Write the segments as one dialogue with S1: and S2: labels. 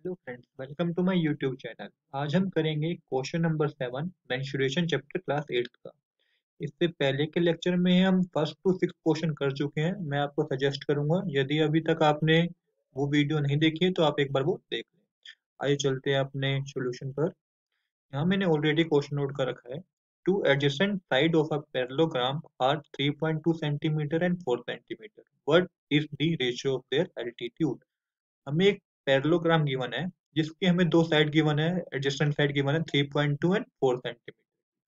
S1: Hello friends welcome to my YouTube channel आज हम करेंगे question number seven menstruation chapter class eighth का। इससे पहले के लेक्चर में हम फ़र्स्ट टू सिक्स क्वेश्चन कर चुके हैं। मैं आपको सजेस्ट करूँगा, यदि अभी तक आपने वो वीडियो नहीं देखी है तो आप एक बार वो देख लें। आइए चलते हैं अपने सोल्यूशन पर। यहाँ मैंने ऑलरेडी क्वेश्चन नोट कर रखा है। Two adjacent side of a parallelogram are 3.2 centimetre and 4 centimetre what is the ratio of their altitude हमें एक पैरेललोग्राम गिवन है, जिसकी हमें दो साइड गिवन है, एडजस्टेंट साइड गिवन है 3.2 एंड 4 सेंटीमीटर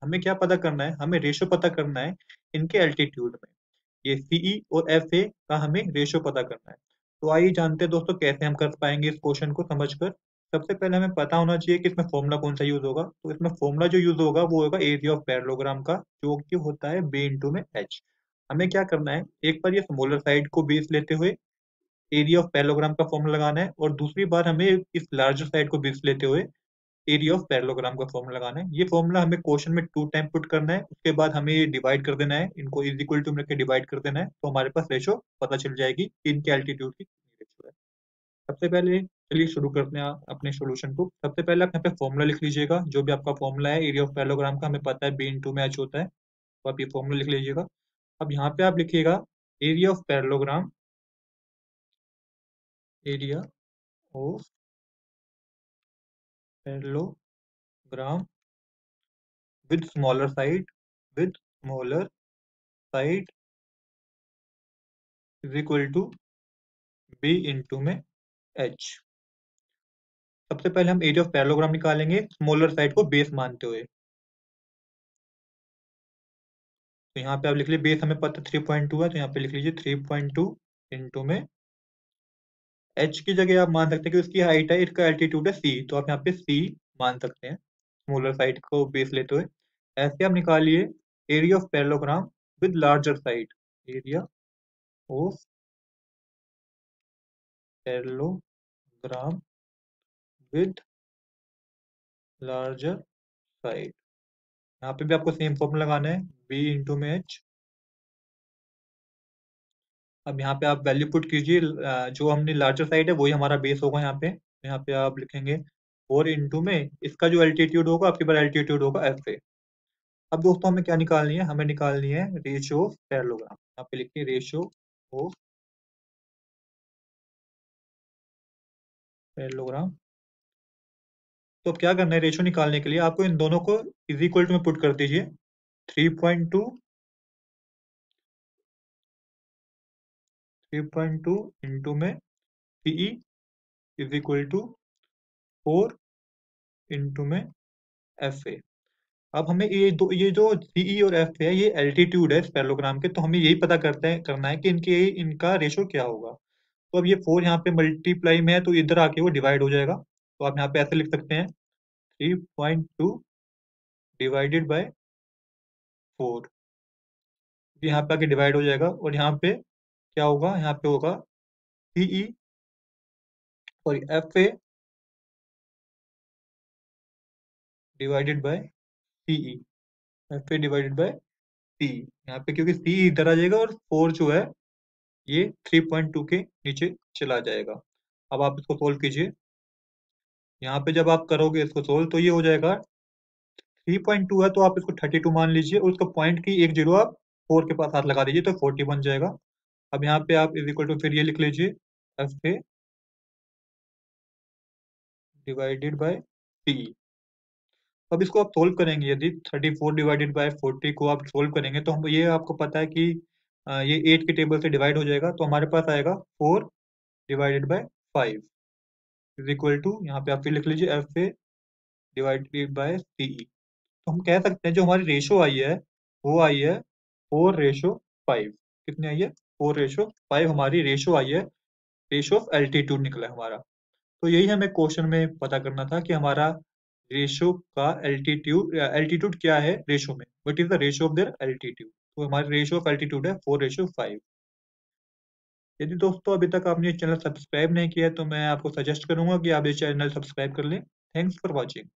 S1: हमें क्या पता करना है? हमें रेशो पता करना है इनके एल्टीट्यूड में। ये सीई e और एफ़ ए का हमें रेशो पता करना है। तो आइए जानते हैं दोस्तों कैसे हम कर पाएँगे इस क्वेश्चन को समझकर। सबसे पहले हमें पता होना चाहिए कि इसमें फॉर्मूला कौन सा यूज़ होगा। तो इसमें फॉर्मूला जो यूज़ होगा वो होगा एरिया ऑफ़ पैरेललोग्राम का, जो कि होता है बी इंटू में एच हमें क्या करना है? एक बार ये स्मॉलर साइड को बेस लेते हुए एरिया ऑफ़ पैरेललोग्राम का फॉर्मूला लगाना है और दूसरी बार हमें इस लार्जर साइड को बेस लेते हुए एरिया ऑफ़ पैरेललोग्राम का फॉर्मूला लगाना है। ये फॉर्मूला हमें क्वेश्चन में टू टाइम पुट करना है, उसके बाद हमें ये डिवाइड कर देना है, इनको इज़ इक्वल टू में डिवाइड कर देना है तो हमारे पास रेशो पता चल जाएगी कि इनके एल्टीट्यूड की रेशो है। सबसे पहले चलिए शुरू करते हैं अपने सोल्यूशन को। सबसे पहले आप यहाँ पे फॉर्मूला लिख लीजिएगा, जो भी आपका फॉर्मूला है एरिया ऑफ़ पैरेललोग्राम का हमें पता है बी इंटू में एच होता है तो आप ये फॉर्मूला लिख लीजिएगा। अब यहाँ पे आप लिखिएगा area of parallelogram area of parallelogram with smaller side, with smaller side is equal to b into में h. सबसे पहले हम एरिया ऑफ़ पैरेललोग्राम निकालेंगे स्मॉलर साइड को बेस मानते हुए। तो यहाँ पे आप लिख लीजिए बेस हमें पता थ्री पॉइंट टू है तो यहाँ पे लिख लीजिए थ्री पॉइंट टू इंटू में एच की जगह आप मान सकते हैं कि उसकी हाइट है, इसका एल्टीट्यूड है सी तो आप यहाँ पे सी मान सकते हैं स्मॉलर साइड को बेस लेते हुए। ऐसे आप निकालिए area of parallelogram with larger side area of parallelogram with larger side यहाँ पे भी आपको सेम फॉर्म लगाना है बी इंटू में एच अब यहाँ पे आप वैल्यू पुट कीजिए जो हमने लार्जर साइड है, वही हमारा बेस होगा यहाँ पे। यहाँ पे आप लिखेंगे फोर इंटू में इसका जो एल्टीट्यूड होगा, आपके पास एल्टीट्यूड होगा एफ़ ए अब दोस्तों, हमें क्या निकालनी है? हमें निकालनी है रेशियो ऑफ़ पैरेललोग्राम यहाँ पे लिखिए रेशियो ऑफ़ पैरेललोग्राम तो अब क्या करना है रेशियो निकालने के लिए आपको इन दोनों को इज़ इक्वल टू में पुट कर दीजिए। Three point two three point two into में C E is equal to four into में एफ़ ए अब हमें ये दो, ये जो सीई और FA है, ये एल्टीट्यूड है स्पेलोग्राम के तो हमें यही पता करते हैं, करना है कि इनके, इनका रेशो क्या होगा। तो अब ये फोर यहाँ पे मल्टीप्लाई में है तो इधर आके वो डिवाइड हो जाएगा। तो आप यहाँ पे ऐसे लिख सकते हैं three point two divided by four यहाँ पे आके डिवाइड हो जाएगा, और यहाँ पे क्या होगा? यहाँ पे होगा C E sorry F A divided by C E F A divided by C यहाँ पे क्योंकि सी इधर आ जाएगा और फोर जो है, ये थ्री पॉइंट टू के नीचे चला जाएगा। अब आप इसको सोल्व कीजिए। यहाँ पे जब आप करोगे इसको सोल्व तो ये हो जाएगा थ्री पॉइंट टू है तो आप इसको थर्टी टू मान लीजिए और उसको पॉइंट की एक ज़ीरो आप फोर के पास हाथ लगा दीजिए तो फोर्टी बन जाएगा। अब यहाँ पे आप इज़ इक्वल टू फिर ये लिख लीजिए, F A divided by T. अब इसको आप सोल्व करेंगे, यदि 34 डिवाइडेड बाय 40 को आप सोल्व करेंगे तो हम, ये आपको पता है कि ये 8 के टेबल से डिवाइड हो जाएगा तो हमारे पास आएगा 4 divided by 5 is equal to, यहाँ पे आप फिर लिख लीजिए, F A divided by C तो हम कह सकते हैं, जो हमारी रेशो आई है, वो आई है फोर रेशो फाइव। कितनी आई है? फोर रेशो फाइव हमारी रेशो आई है रेशो ऑफ़ एल्टीट्यूड निकला है हमारा। तो यही हमें क्वेश्चन में पता करना था कि हमारा रेशो का एल्टीट्यूड एल्टीट्यूड क्या है रेशो में? What is the ratio of their altitude तो हमारी रेशो ऑफ़ एल्टीट्यूड है फोर रेशो फाइव यदि दोस्तों अभी तक आपने चैनल सब्सक्राइब नहीं किया है तो मैं आपको सजेस्ट करूँगा कि आप ये चैनल सब्सक्राइब कर लें। Thanks for watching